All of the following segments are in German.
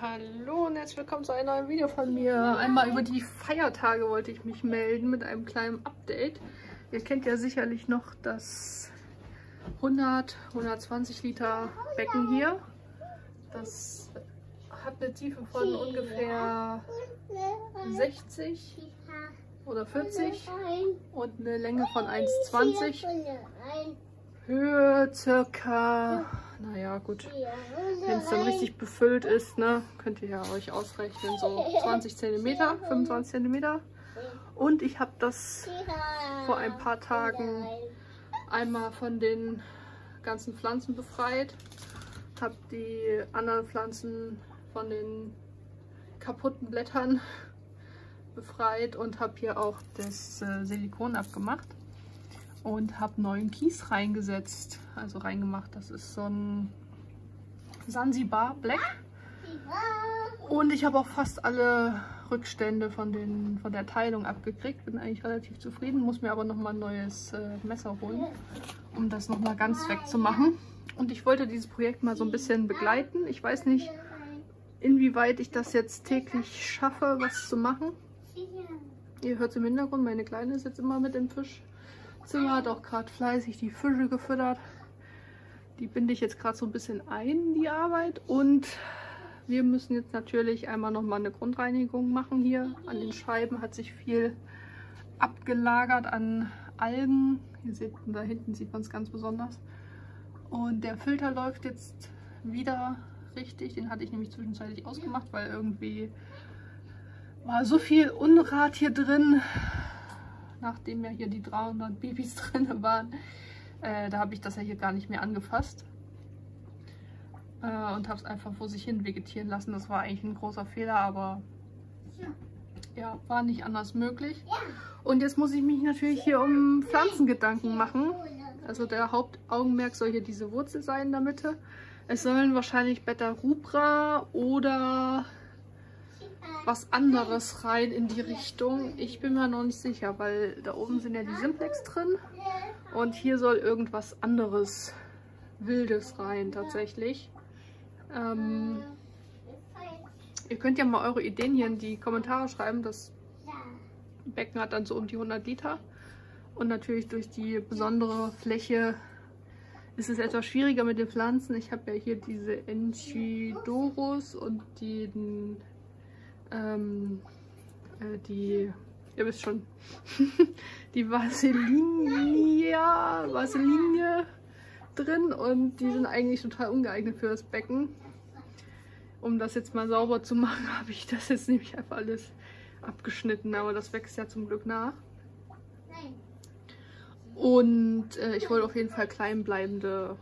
Hallo und herzlich willkommen zu einem neuen Video von mir. Einmal über die Feiertage wollte ich mich melden mit einem kleinen Update. Ihr kennt ja sicherlich noch das 100, 120 Liter Becken hier. Das hat eine Tiefe von ungefähr 60 oder 40 und eine Länge von 1,20. Höhe circa, naja gut, wenn es dann richtig befüllt ist, ne, könnt ihr ja euch ausrechnen, so 20 cm, 25 cm. Und ich habe das vor ein paar Tagen einmal von den ganzen Pflanzen befreit, habe die anderen Pflanzen von den kaputten Blättern befreit und habe hier auch das äh, Silikon abgemacht und habe neuen Kies reingesetzt, also reingemacht. Das ist so ein Sansibar Black. Und ich habe auch fast alle Rückstände von, den, von der Teilung abgekriegt. Bin eigentlich relativ zufrieden, muss mir aber nochmal ein neues äh, Messer holen, um das nochmal ganz wegzumachen. Und ich wollte dieses Projekt mal so ein bisschen begleiten. Ich weiß nicht, inwieweit ich das jetzt täglich schaffe, was zu machen. Ihr hört es im Hintergrund, meine Kleine ist jetzt immer mit im Fischzimmer, hat auch gerade fleißig die Fische gefüttert. Die binde ich jetzt gerade so ein bisschen ein, die Arbeit. Und wir müssen jetzt natürlich einmal nochmal eine Grundreinigung machen hier. An den Scheiben hat sich viel abgelagert an Algen. Ihr seht, da hinten sieht man es ganz besonders. Und der Filter läuft jetzt wieder richtig. Den hatte ich nämlich zwischenzeitlich ausgemacht, weil irgendwie war so viel Unrat hier drin, nachdem ja hier die 300 Babys drin waren. Äh, da habe ich das ja hier gar nicht mehr angefasst äh, und habe es einfach vor sich hin vegetieren lassen. Das war eigentlich ein großer Fehler, aber ja, war nicht anders möglich. Und jetzt muss ich mich natürlich hier um Pflanzengedanken machen. Also der Hauptaugenmerk soll hier diese Wurzel sein in der Mitte. Es sollen wahrscheinlich Beta Rubra oder was anderes rein in die Richtung. Ich bin mir noch nicht sicher, weil da oben sind ja die Simplex drin und hier soll irgendwas anderes Wildes rein tatsächlich. Ähm, ihr könnt ja mal eure Ideen hier in die Kommentare schreiben. Das Becken hat dann so um die 100 Liter und natürlich durch die besondere Fläche ist es etwas schwieriger mit den Pflanzen. Ich habe ja hier diese Enchidorus und den ähm, äh, die, ihr wisst schon, die Vaselinia, Vaselinie drin und die sind eigentlich total ungeeignet für das Becken. Um das jetzt mal sauber zu machen, habe ich das jetzt nämlich einfach alles abgeschnitten, aber das wächst ja zum Glück nach. Und äh, ich wollte auf jeden Fall kleinbleibende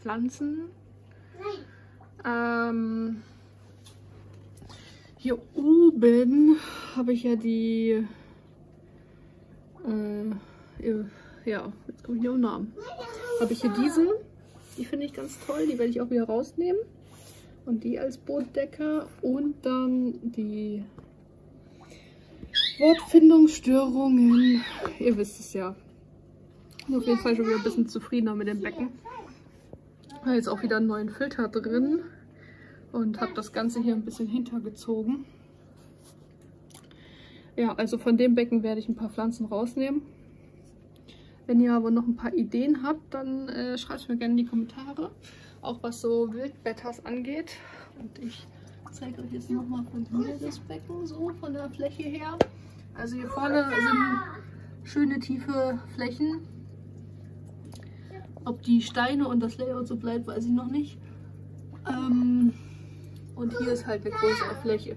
Pflanzen. Ähm, hier oben habe ich ja die, äh, ja, jetzt komme ich nicht auf den Namen. Habe ich hier diesen, die finde ich ganz toll, die werde ich auch wieder rausnehmen. Und die als Bootdecker und dann die Wortfindungsstörungen. Ihr wisst es ja. Bin auf jeden Fall schon wieder ein bisschen zufriedener mit dem Becken. Habe jetzt auch wieder einen neuen Filter drin und habe das Ganze hier ein bisschen hintergezogen. Ja, also von dem Becken werde ich ein paar Pflanzen rausnehmen. Wenn ihr aber noch ein paar Ideen habt, dann äh, schreibt es mir gerne in die Kommentare. Auch was so Wildbetters angeht. Und ich zeige euch jetzt nochmal von hier das Becken, so von der Fläche her. Also hier vorne sind schöne tiefe Flächen. Ob die Steine und das Layout so bleibt, weiß ich noch nicht. Ähm, und hier ist halt eine größere Fläche.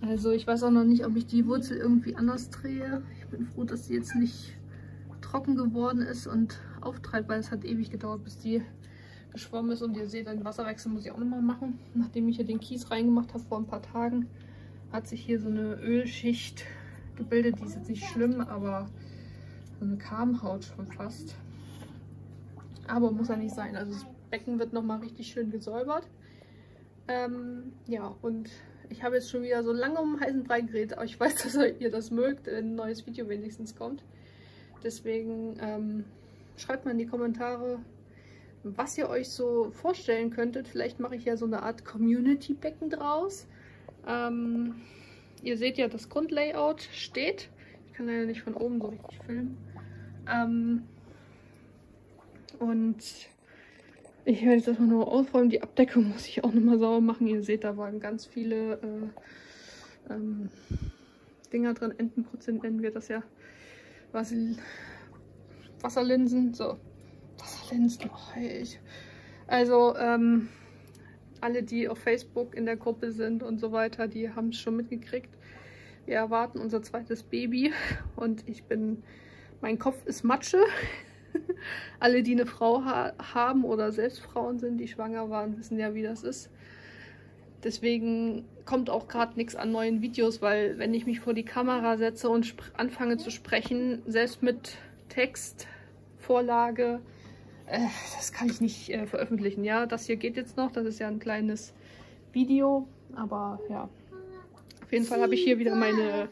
Also ich weiß auch noch nicht, ob ich die Wurzel irgendwie anders drehe. Ich bin froh, dass sie jetzt nicht trocken geworden ist und auftreibt, weil es hat ewig gedauert, bis die geschwommen ist. Und ihr seht, den Wasserwechsel muss ich auch nochmal machen. Nachdem ich hier den Kies reingemacht habe vor ein paar Tagen, hat sich hier so eine Ölschicht gebildet. Die ist jetzt nicht schlimm, aber so eine Kammhaut schon fast. Aber muss ja nicht sein. Also das Becken wird nochmal richtig schön gesäubert. Ähm, ja, und ich habe jetzt schon wieder so lange um heißen Brei geredet, aber ich weiß, dass ihr das mögt, wenn ein neues Video wenigstens kommt. Deswegen ähm, schreibt mal in die Kommentare, was ihr euch so vorstellen könntet. Vielleicht mache ich ja so eine Art Community-Becken draus. Ähm, ihr seht ja, das Grundlayout steht. Ich kann leider nicht von oben so richtig filmen. Ähm, und ich werde jetzt erstmal nur ausräumen. Die Abdeckung muss ich auch nochmal sauber machen. Ihr seht, da waren ganz viele äh, ähm, Dinger drin. Entenprozent nennen wir das ja. Was, Wasserlinsen. So. Wasserlinsen. Oh, ich. Also, ähm, alle, die auf Facebook in der Gruppe sind und so weiter, die haben es schon mitgekriegt. Wir erwarten unser zweites Baby und ich bin, mein Kopf ist Matsche. Alle, die eine Frau ha haben oder selbst Frauen sind, die schwanger waren, wissen ja, wie das ist. Deswegen kommt auch gerade nichts an neuen Videos, weil wenn ich mich vor die Kamera setze und anfange zu sprechen, selbst mit Text, Vorlage, äh, das kann ich nicht äh, veröffentlichen. Ja, das hier geht jetzt noch, das ist ja ein kleines Video, aber ja. Auf jeden Fall habe ich hier wieder meine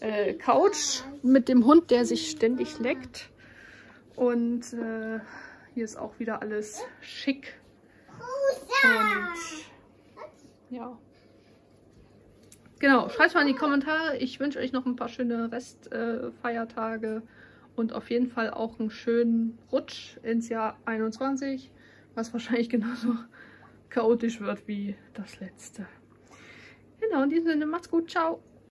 äh, Couch mit dem Hund, der sich ständig leckt. Und äh, hier ist auch wieder alles schick. Und ja. Genau, schreibt mal in die Kommentare. Ich wünsche euch noch ein paar schöne Restfeiertage äh, und auf jeden Fall auch einen schönen Rutsch ins Jahr 21, was wahrscheinlich genauso chaotisch wird wie das letzte. Genau, in diesem Sinne, macht's gut, ciao!